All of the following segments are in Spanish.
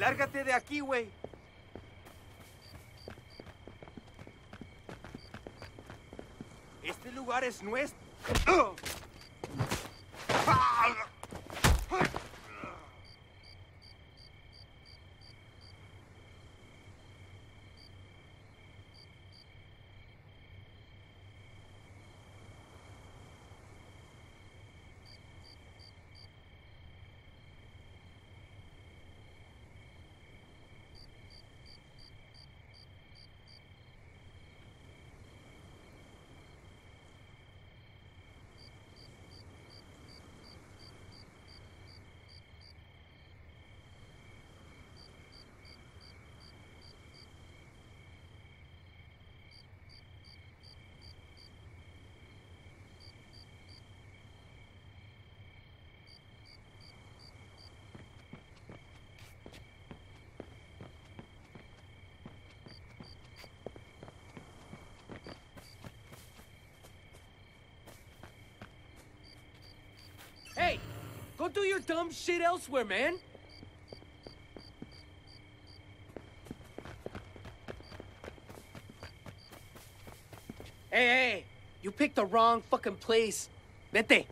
Lárgate de aquí, güey. Este lugar es nuestro. Do your dumb shit elsewhere, man. Hey, hey, you picked the wrong fucking place. Vete.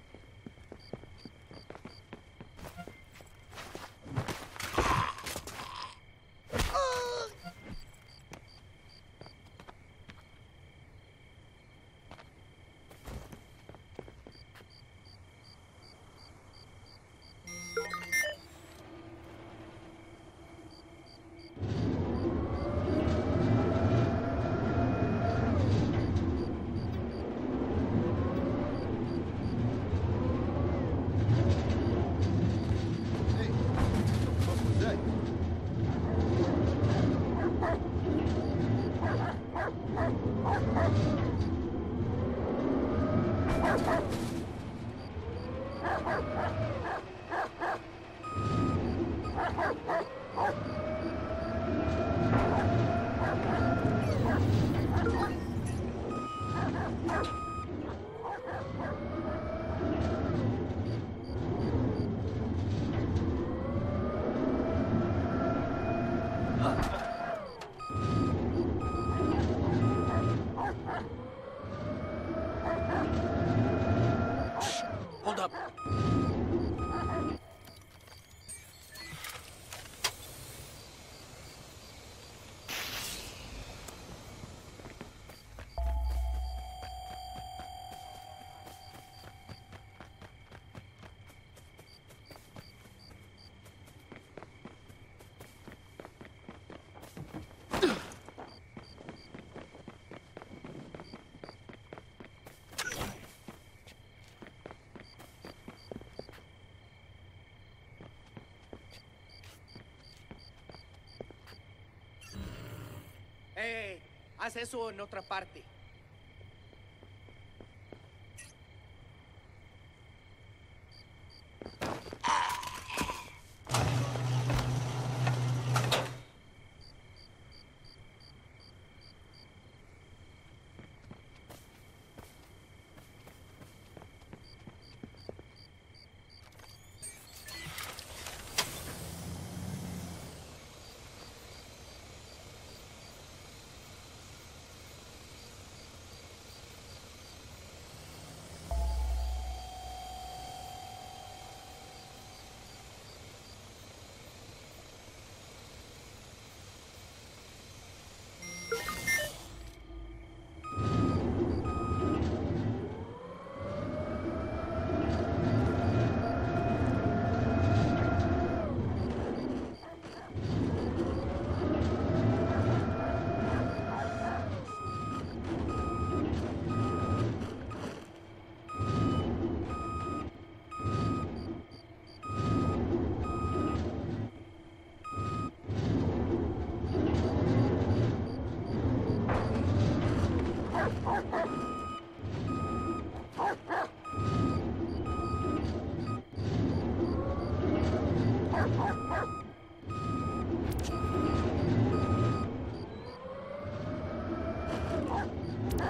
Up. Haz eso en otra parte.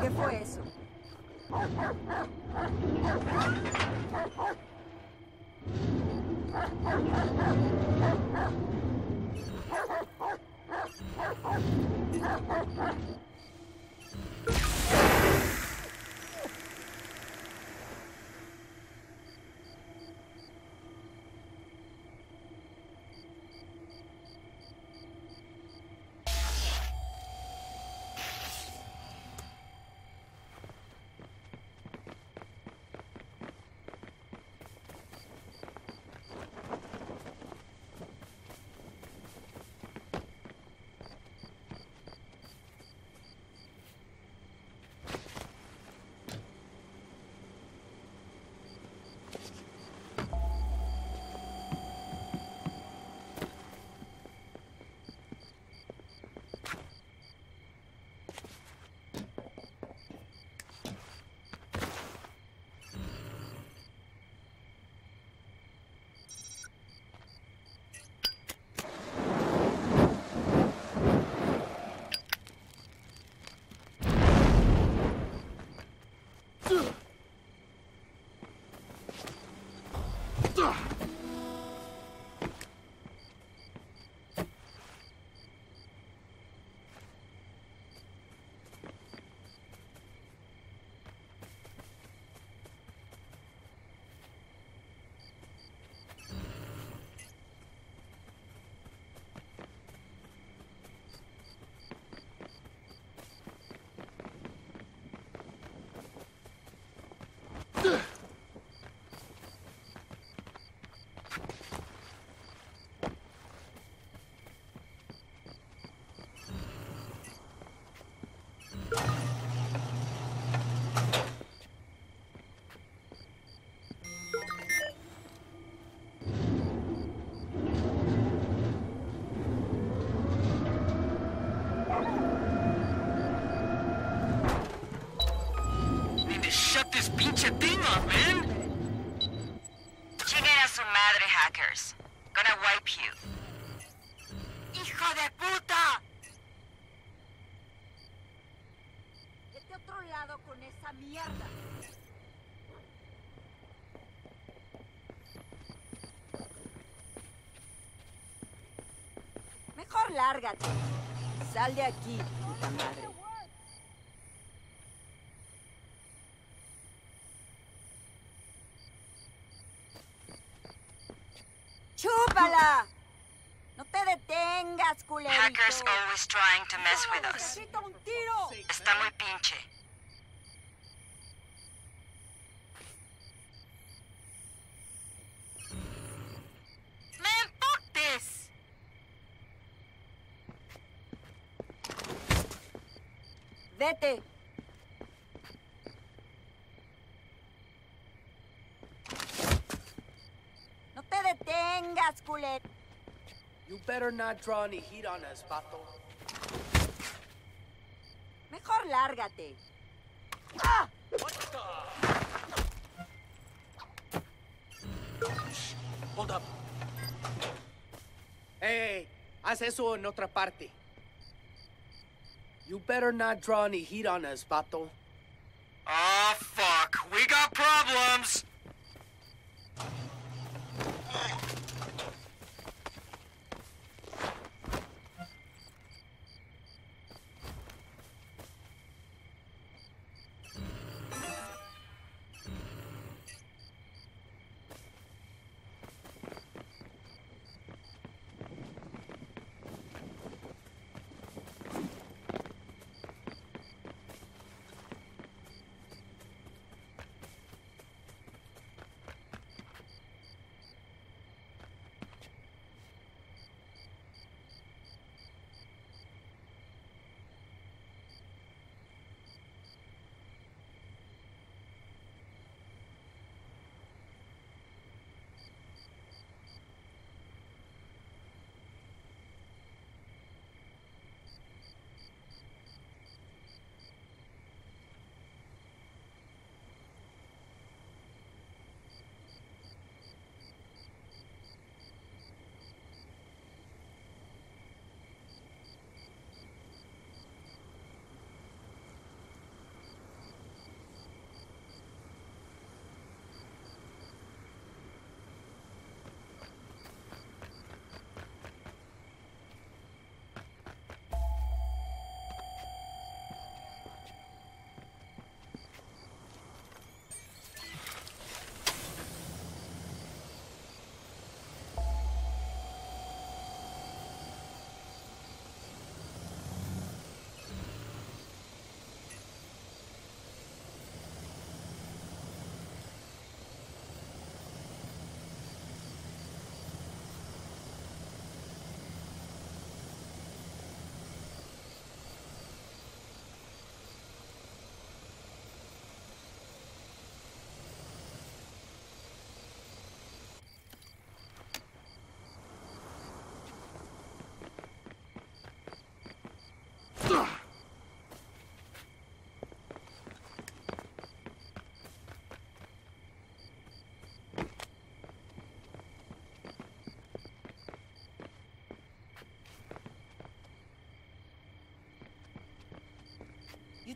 ¿Qué fue eso? This pinche thing off, man. Chinguen a su madre, hackers. Gonna wipe you. ¡Hijo de puta! Vete a otro lado con esa mierda. Mejor lárgate. Sal de aquí, puta madre. Trying to mess with us. ¡Necesito un tiro! Está muy pinche. Man, fuck this! Vete. No te detengas, culet. You better not draw any heat on us, vato. Lárgate. Hold up. Hey, haz eso en otra parte. You better not draw any heat on us, vato. Oh, fuck. We got problems.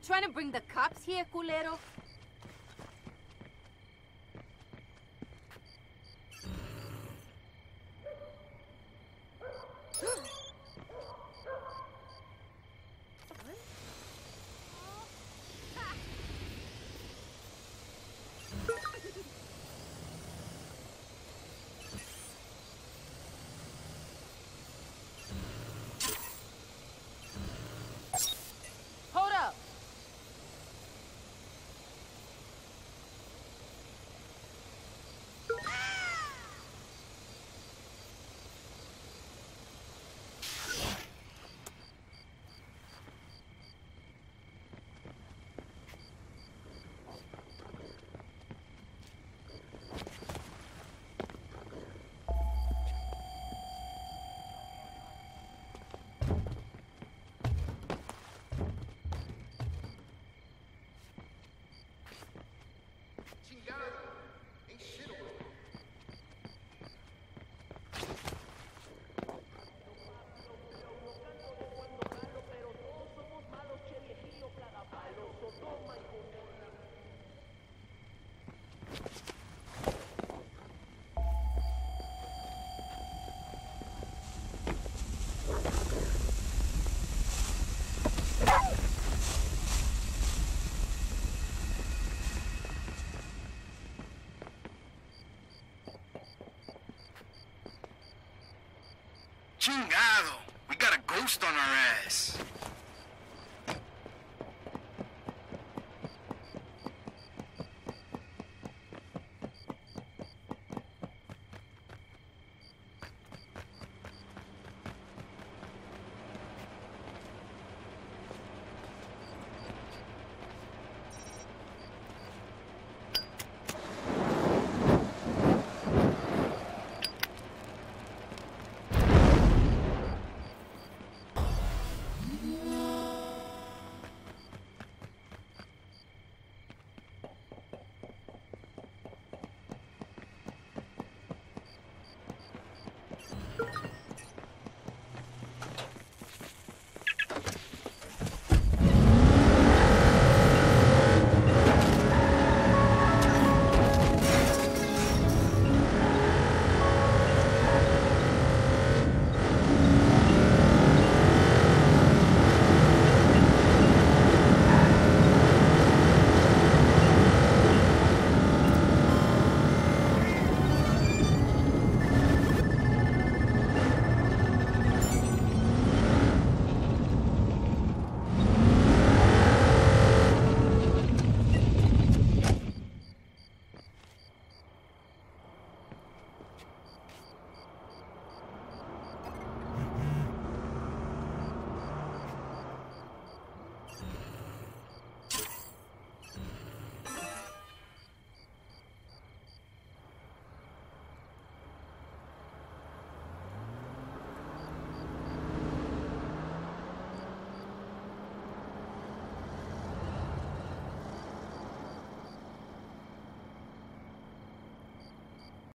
Trying to bring the cops here, culero? We got a ghost on our ass. you